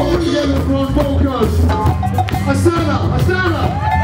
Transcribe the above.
all together for vocals. Asana, Asana.